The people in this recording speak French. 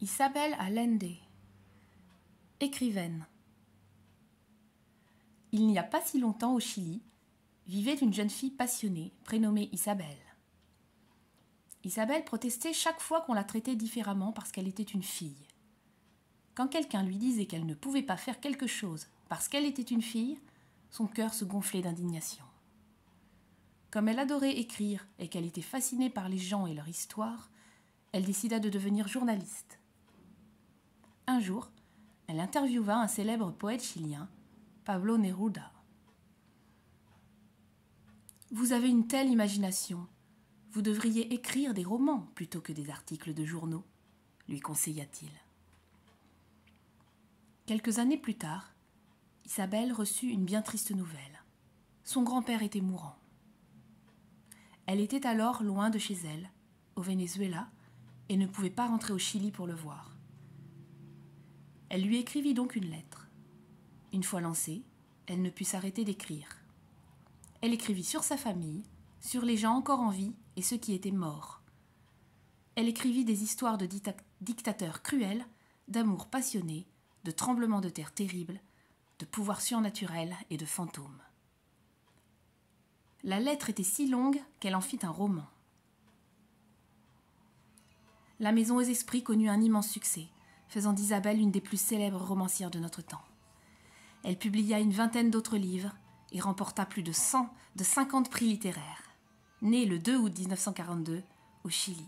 Isabelle Allende, écrivaine. Il n'y a pas si longtemps au Chili, vivait une jeune fille passionnée prénommée Isabelle. Isabelle protestait chaque fois qu'on la traitait différemment parce qu'elle était une fille. Quand quelqu'un lui disait qu'elle ne pouvait pas faire quelque chose parce qu'elle était une fille, son cœur se gonflait d'indignation. Comme elle adorait écrire et qu'elle était fascinée par les gens et leur histoire, elle décida de devenir journaliste. Un jour, elle interviewa un célèbre poète chilien, Pablo Neruda. Vous avez une telle imagination. Vous devriez écrire des romans plutôt que des articles de journaux, lui conseilla-t-il. Quelques années plus tard, Isabelle reçut une bien triste nouvelle. Son grand-père était mourant. Elle était alors loin de chez elle, au Venezuela, et ne pouvait pas rentrer au Chili pour le voir. Elle lui écrivit donc une lettre. Une fois lancée, elle ne put s'arrêter d'écrire. Elle écrivit sur sa famille, sur les gens encore en vie et ceux qui étaient morts. Elle écrivit des histoires de dictateurs cruels, d'amour passionné, de tremblements de terre terribles, de pouvoirs surnaturels et de fantômes. La lettre était si longue qu'elle en fit un roman. La Maison aux Esprits connut un immense succès, faisant d'Isabelle une des plus célèbres romancières de notre temps. Elle publia une vingtaine d'autres livres et remporta plus de 100 de 50 prix littéraires. Née le 2 août 1942 au Chili.